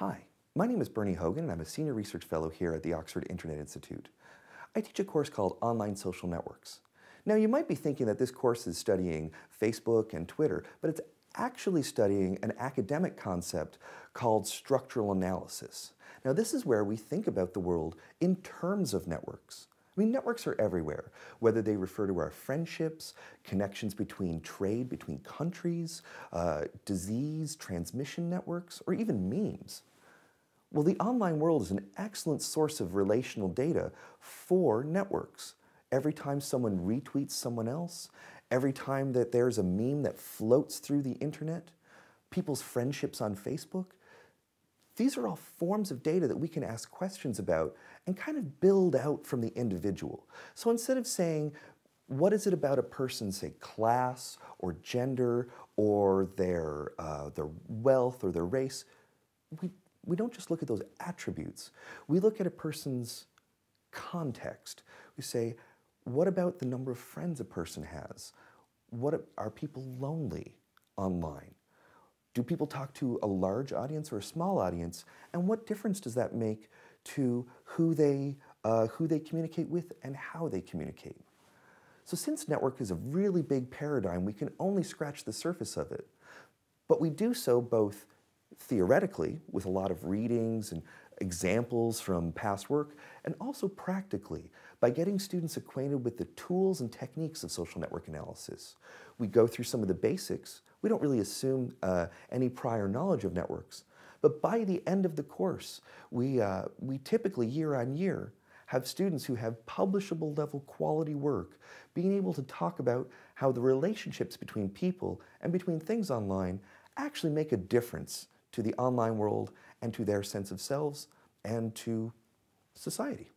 Hi, my name is Bernie Hogan and I'm a Senior Research Fellow here at the Oxford Internet Institute. I teach a course called Online Social Networks. Now you might be thinking that this course is studying Facebook and Twitter, but it's actually studying an academic concept called structural analysis. Now this is where we think about the world in terms of networks. I mean, networks are everywhere, whether they refer to our friendships, connections between trade, between countries, uh, disease, transmission networks, or even memes. Well, the online world is an excellent source of relational data for networks. Every time someone retweets someone else, every time that there's a meme that floats through the internet, people's friendships on Facebook, these are all forms of data that we can ask questions about and kind of build out from the individual. So instead of saying, what is it about a person's, say, class or gender or their, uh, their wealth or their race, we, we don't just look at those attributes. We look at a person's context. We say, what about the number of friends a person has? What are people lonely online? Do people talk to a large audience or a small audience? And what difference does that make to who they, uh, who they communicate with and how they communicate? So since network is a really big paradigm, we can only scratch the surface of it. But we do so both theoretically with a lot of readings and examples from past work, and also practically by getting students acquainted with the tools and techniques of social network analysis. We go through some of the basics. We don't really assume uh, any prior knowledge of networks. But by the end of the course, we, uh, we typically year on year have students who have publishable level quality work being able to talk about how the relationships between people and between things online actually make a difference to the online world and to their sense of selves and to society.